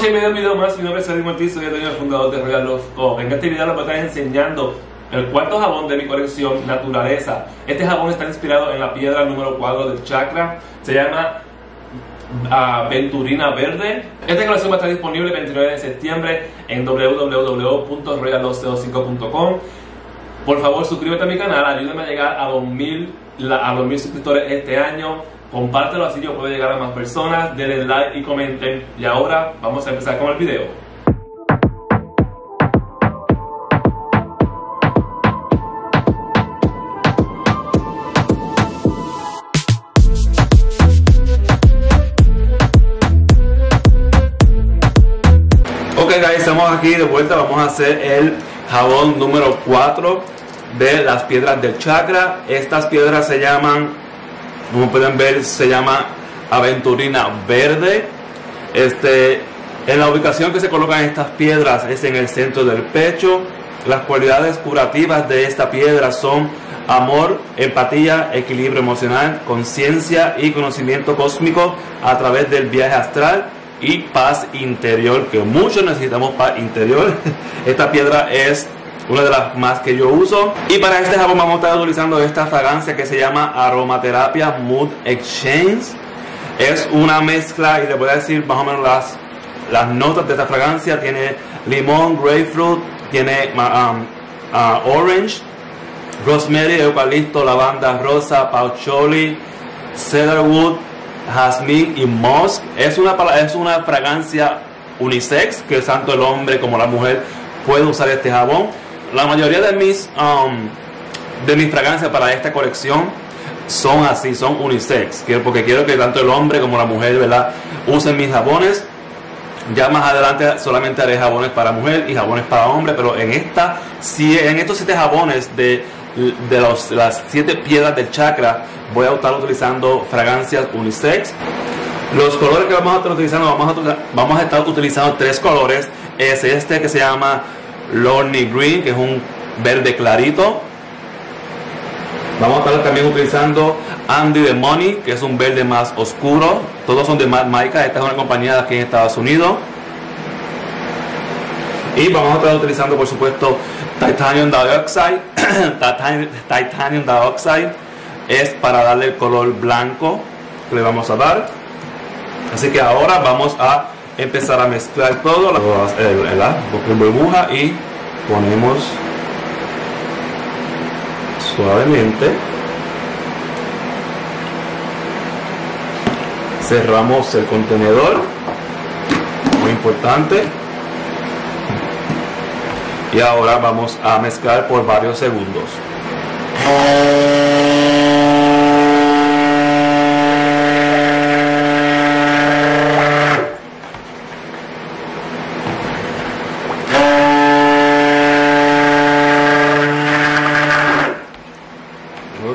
noches y medio video más, mi nombre es Sergio Ortiz, soy el fundador de Royal Love Co. En este video les voy a estar enseñando el cuarto jabón de mi colección Naturaleza. Este jabón está inspirado en la piedra número 4 del chakra, se llama uh, Venturina Verde. Esta colección va a estar disponible el 29 de septiembre en www.royal205.com. Por favor, suscríbete a mi canal, ayúdame a llegar a 2000, a 2000 suscriptores este año. Compártelo así yo puedo llegar a más personas. Denle like y comenten. Y ahora vamos a empezar con el video. Ok guys, estamos aquí de vuelta, vamos a hacer el jabón número 4 de las piedras del chakra. Estas piedras se llaman, como pueden ver, se llama aventurina verde. Este, en la ubicación que se colocan estas piedras es en el centro del pecho. Las cualidades curativas de esta piedra son amor, empatía, equilibrio emocional, conciencia y conocimiento cósmico a través del viaje astral y paz interior, que muchos necesitamos paz interior. Esta piedra es una de las más que yo uso. Y para este jabón vamos a estar utilizando esta fragancia que se llama Aromaterapia Mood Exchange. Es una mezcla y les voy a decir más o menos las, las notas de esta fragancia. Tiene limón, grapefruit, tiene um, uh, orange, rosemary, eucalipto, lavanda rosa, patchouli, cedarwood, jazmín y musk. Es una, es una fragancia unisex que tanto el hombre como la mujer pueden usar este jabón. La mayoría de mis, um, de mis fragancias para esta colección son así, son unisex. Porque quiero que tanto el hombre como la mujer ¿verdad? usen mis jabones. Ya más adelante solamente haré jabones para mujer y jabones para hombre, pero en esta, en estos siete jabones de, de los, las siete piedras del chakra, voy a estar utilizando fragancias unisex. Los colores que vamos a estar utilizando, vamos a, vamos a estar utilizando tres colores. Es este que se llama Lorny Green, que es un verde clarito. Vamos a estar también utilizando Andy the Money, que es un verde más oscuro. Todos son de Mad Mica. Esta es una compañía de aquí en Estados Unidos. Y vamos a estar utilizando, por supuesto, Titanium Dioxide. Titanium Dioxide es para darle el color blanco que le vamos a dar. Así que ahora vamos a empezar a mezclar todo, el, la burbuja y ponemos suavemente. Cerramos el contenedor, muy importante. Y ahora vamos a mezclar por varios segundos.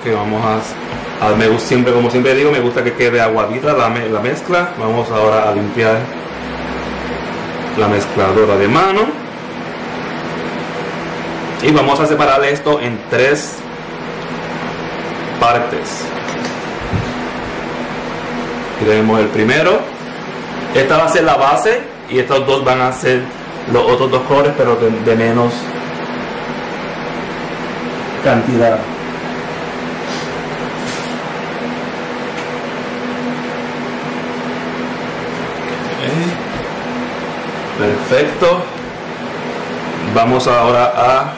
Ok, vamos a, me gusta siempre, como siempre digo, me gusta que quede aguadita la, la mezcla. Vamos ahora a limpiar la mezcladora de mano. Y vamos a separar esto en tres partes. Tenemos el primero. Esta va a ser la base y estos dos van a ser los otros dos colores, pero de menos cantidad. Perfecto. Vamos ahora a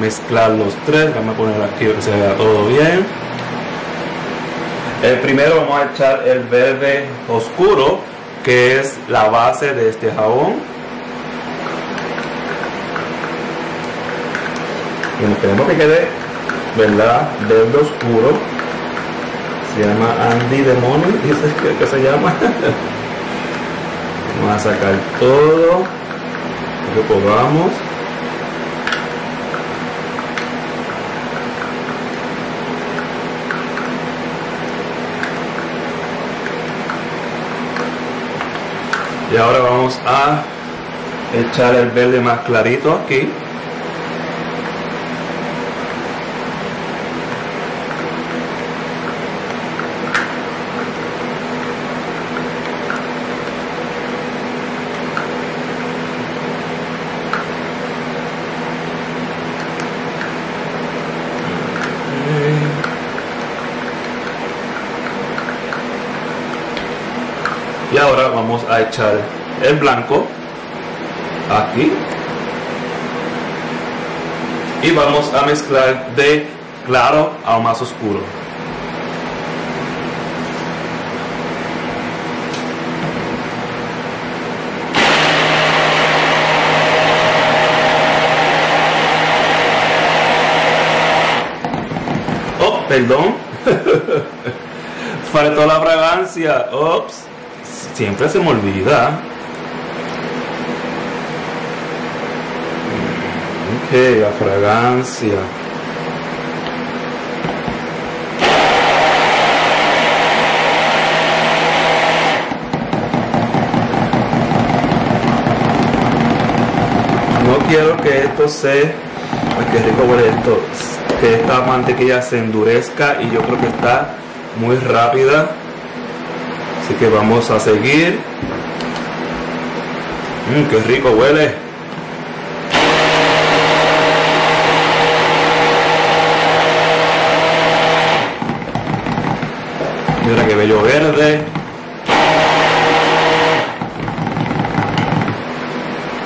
mezclar los tres. Vamos a poner aquí que se vea todo bien. El primero vamos a echar el verde oscuro, que es la base de este jabón. Y queremos que quede, ¿verdad? Verde oscuro. Se llama Andy Demonio, dice que se llama. Vamos a sacar todo lo que podamos. Y ahora vamos a echar el verde más clarito aquí. ahora vamos a echar el blanco aquí. Y vamos a mezclar de claro a más oscuro. Oh perdón. Faltó la fragancia. Ops siempre se me olvida Ok, la fragancia. No quiero que esto se... Ay, qué rico huele esto. Que esta mantequilla se endurezca y yo creo que está muy rápida. Así que vamos a seguir. Mmm, qué rico huele. Mira que bello verde.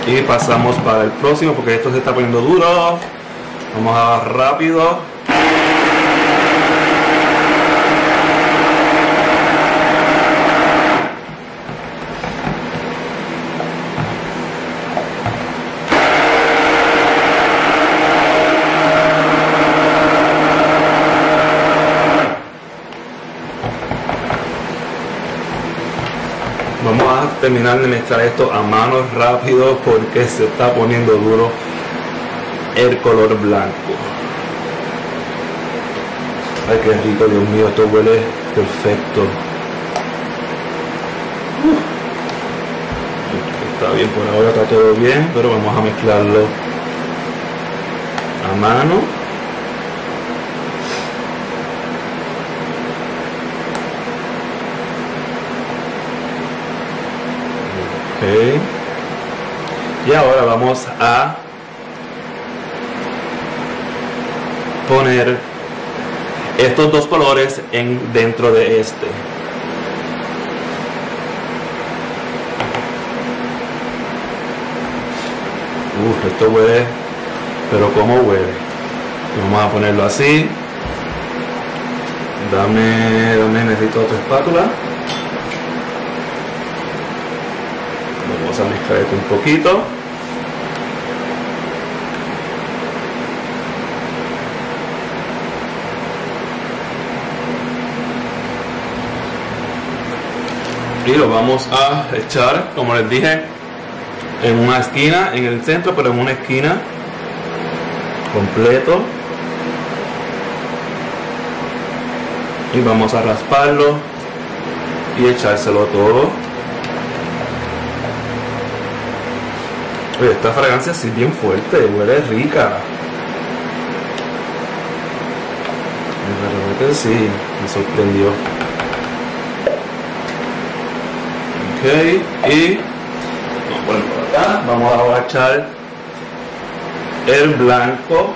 Y pasamos para el próximo porque esto se está poniendo duro. Vamos a rápido. Vamos a terminar de mezclar esto a mano rápido porque se está poniendo duro el color blanco. Ay, qué rico, Dios mío, esto huele perfecto. Está bien, por ahora está todo bien, pero vamos a mezclarlo a mano. Y ahora vamos a poner estos dos colores en dentro de este. Uf, esto huele, pero como huele. Vamos a ponerlo así. Dame, dame, necesito otra espátula. Vamos a mezclar esto un poquito. Y lo vamos a echar, como les dije, en una esquina, en el centro, pero en una esquina completo. Y vamos a rasparlo y echárselo todo. Esta fragancia sí bien fuerte, huele rica. Que sí, me sorprendió. Ok, y poner por acá. Vamos a echar el blanco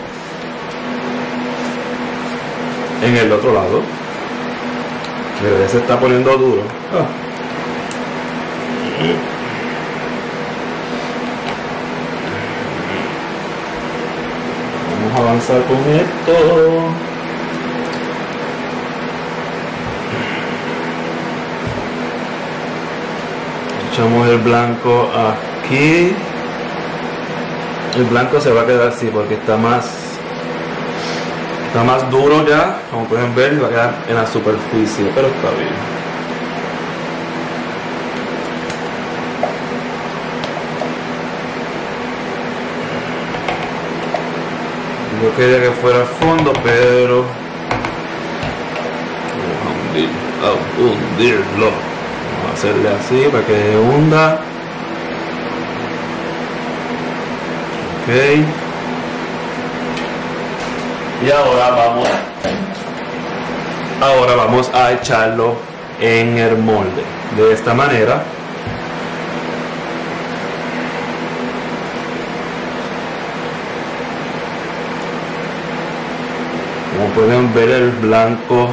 en el otro lado. Mira, se está poniendo duro. Ah. Avanzar con esto. Echamos el blanco aquí. El blanco se va a quedar así porque está más está más duro ya, como pueden ver, va a quedar en la superficie, pero está bien. Yo quería que fuera al fondo, pero vamos a hundirlo. Vamos a hacerle así para que hunda. Ok. Y ahora vamos ahora vamos a echarlo en el molde de esta manera pueden ver el blanco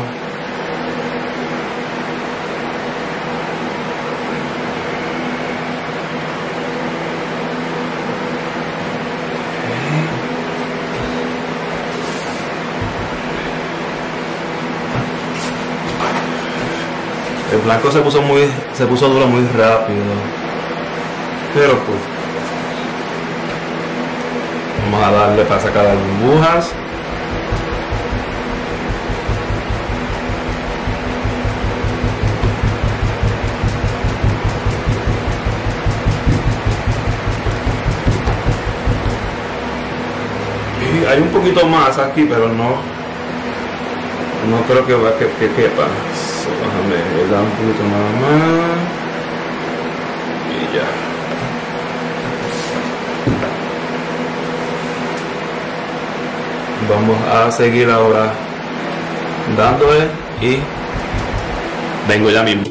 El blanco se puso muy, se puso duro muy rápido. Pero pues, vamos a darle para sacar las burbujas. Hay un poquito más aquí pero no no creo que va que, que quepa. So, déjame dar un poquito nada más. Y ya. Vamos a seguir ahora dándole y vengo ya mismo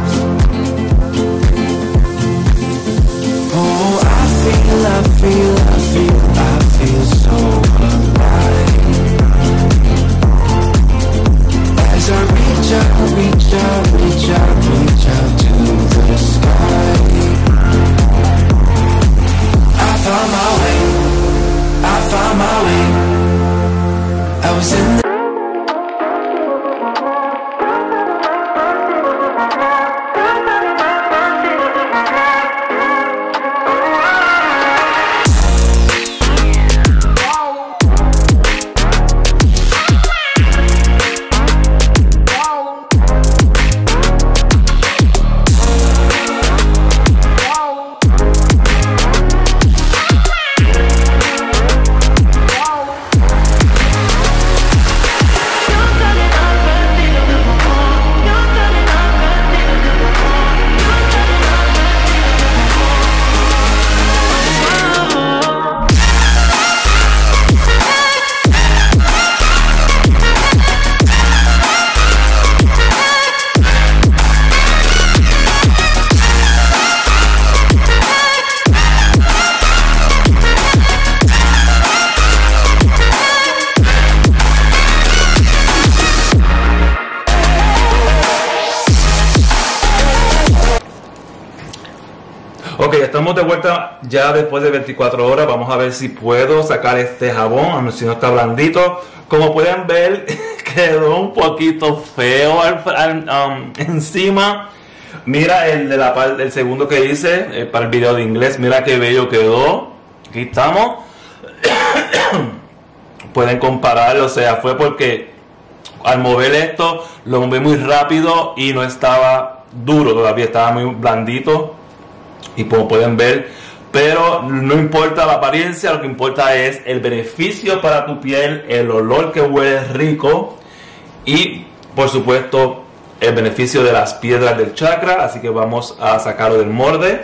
Feel, I feel, I feel, I feel so alive. As I reach out, reach out, reach out, ya después de 24 horas. Vamos a ver si puedo sacar este jabón, a ver si no está blandito. Como pueden ver, quedó un poquito feo al- um, encima. Mira el de la par- el segundo que hice eh, para el video de inglés. Mira qué bello quedó. Aquí estamos. Pueden compararlo, o sea, fue porque al mover esto lo moví muy rápido y no estaba duro todavía, estaba muy blandito como pueden ver, pero no importa la apariencia, lo que importa es el beneficio para tu piel, el olor que huele rico y por supuesto el beneficio de las piedras del chakra, así que vamos a sacarlo del molde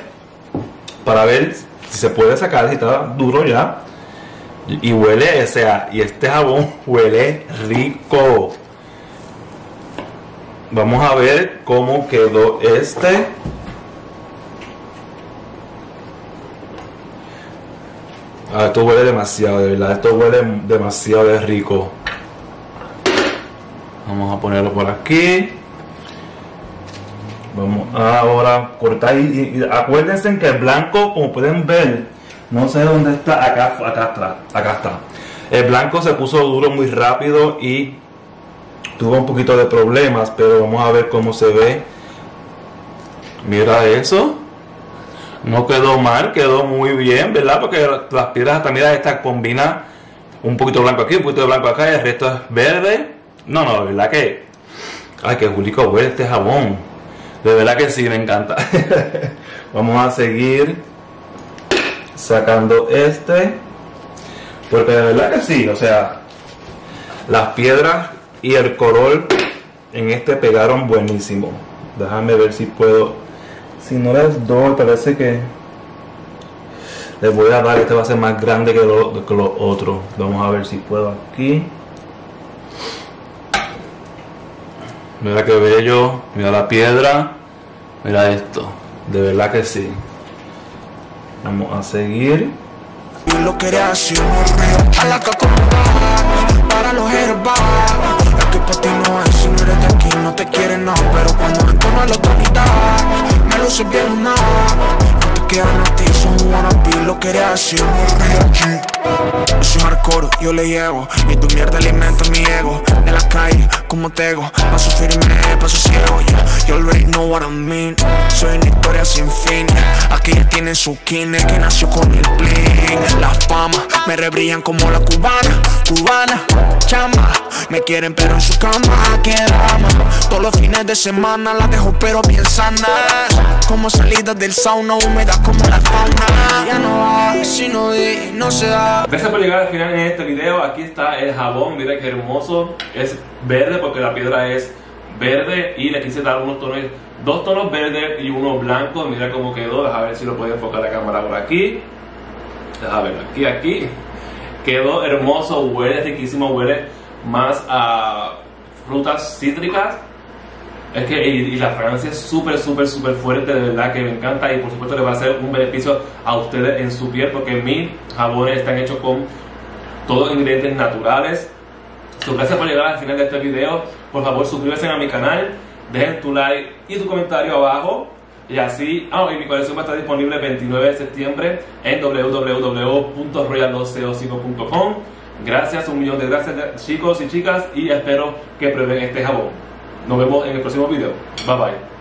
para ver si se puede sacar, si está duro ya. Y huele, o sea, y este jabón huele rico. Vamos a ver cómo quedó este. Esto huele demasiado, de verdad. Esto huele demasiado de rico. Vamos a ponerlo por aquí. Vamos ahora cortar. Y, acuérdense que el blanco, como pueden ver, no sé dónde está. Acá, acá atrás. Acá está. El blanco se puso duro muy rápido y tuvo un poquito de problemas. Pero vamos a ver cómo se ve. Mira eso. No quedó mal, quedó muy bien, ¿verdad? Porque las piedras también esta combina un poquito blanco aquí, un poquito de blanco acá y el resto es verde. No, no, de verdad que. Ay, que Julico huele este jabón. De verdad que sí, me encanta. Vamos a seguir sacando este. Porque de verdad que sí, o sea, las piedras y el color en este pegaron buenísimo. Déjame ver si puedo. Si no les doy, parece que. les voy a dar, este va a ser más grande que lo, que lo otro. Vamos a ver si puedo aquí. Mira qué bello, mira la piedra, mira esto, de verdad que sí. Vamos a seguir. Lo así, a la que para los herbas. Es que para ti no hay, si no eres de aquí, no te quieren, no. Pero cuando otra mitad, me luce bien nada. No te quedan a ti, son wannabe, lo quería así, Yo soy hardcore, yo le llevo. Y tu mierda alimenta mi ego. De la calle, como tego. Paso firme, paso ciego yeah. You already know what I mean. Soy una historia sin fin. Aquí ya tienen su kine Que nació con el bling. Las pamas me rebrillan como la cubana Cubana, chama. Me quieren pero en su cama Que drama. Todos los fines de semana las dejo pero bien sanas Como salidas del sauna Húmedas como la fauna Ya no va, si no di, no se da Gracias por llegar al final en este video. Aquí está el jabón. Mira qué hermoso. Es verde porque la piedra es verde. Y le quise dar unos tonos, dos tonos verdes y uno blanco. Mira cómo quedó. Deja ver si lo puede enfocar la cámara por aquí. Deja ver aquí, aquí. Quedó hermoso. Huele riquísimo. Huele más a frutas cítricas. Es que y, la fragancia es súper, súper, súper fuerte, de verdad que me encanta y por supuesto le va a hacer un beneficio a ustedes en su piel porque mis jabones están hechos con todos ingredientes naturales. So, gracias por llegar al final de este video. Por favor, suscríbanse a mi canal, dejen tu like y tu comentario abajo. Y así, ah, y mi colección va a estar disponible el 29 de septiembre en www.royal205.com. Gracias, un millón de gracias chicos y chicas y espero que prueben este jabón. Nos vemos en el próximo video. Bye bye.